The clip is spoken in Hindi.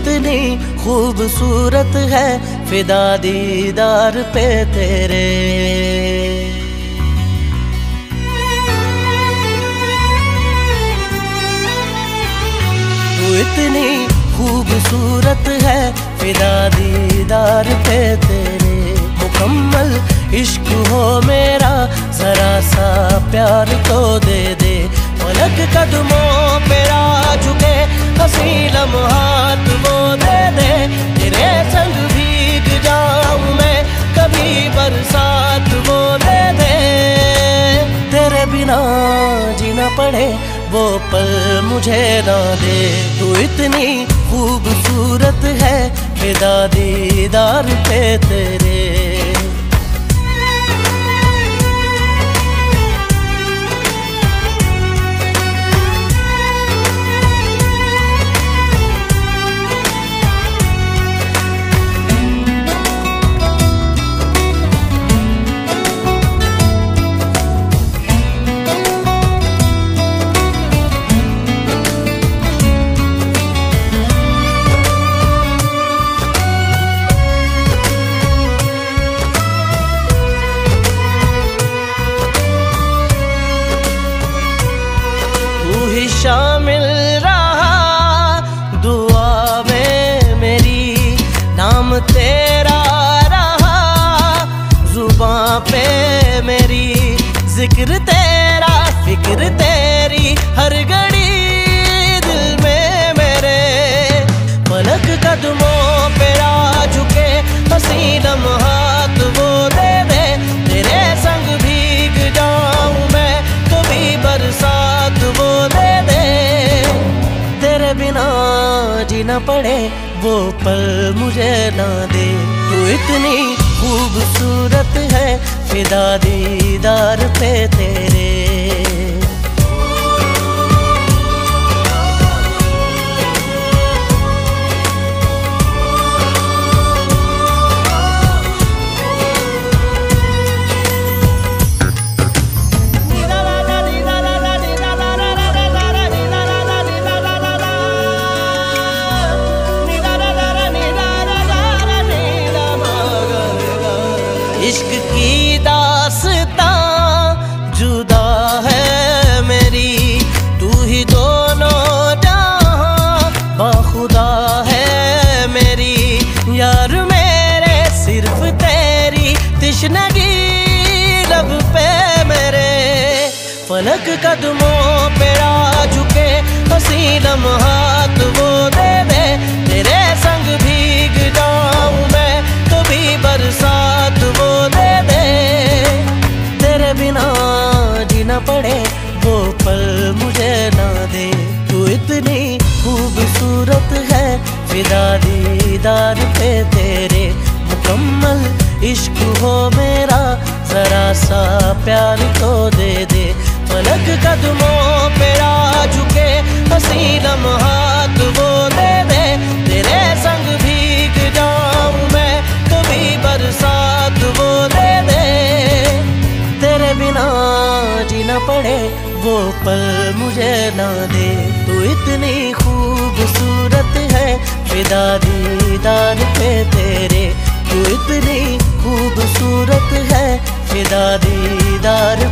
इतनी खूबसूरत है फिदा दीदार पे तेरे। इतनी खूबसूरत है फिदा दीदार पे तेरे। मुकम्मल इश्क हो मेरा, जरा सा प्यार तो दे दे। पलक कदमों बिना जीना पड़े, वो पल मुझे ना दे। तू इतनी खूबसूरत है फिदा दीदार पे तेरे। तेरा रहा जुबा पे मेरी ज़िक्र तेरा, फ़िक्र तेरी हर घड़ी दिल में मेरे। पलक कदमों पे आ झुके हसी लम्हात वो दे दे, तेरे संग भीग जाऊँ मैं कभी बरसात वो दे दे। तेरे बिना जीना पड़े वो पल मुझे ना दे। तू इतनी खूबसूरत है फिदा दीदार पे तेरे। इश्क की दासता जुदा है मेरी। तू ही दोनों जहाँ बाखुदा है मेरी। यार मेरे, सिर्फ़ तेरी तिश्नगी लब पे मेरे। फलक कदमों इतनी खूबसूरत है फिदा दीदार पे तेरे। मुकम्मल इश्क हो मेरा, जरा सा प्यार तो दे दे। पलक कदमों पे आ झुके हसी लम्हात वो पल मुझे ना दे। तू इतनी खूबसूरत है, फिदा दीदार पे तेरे। तू इतनी खूबसूरत है, फिदा दीदार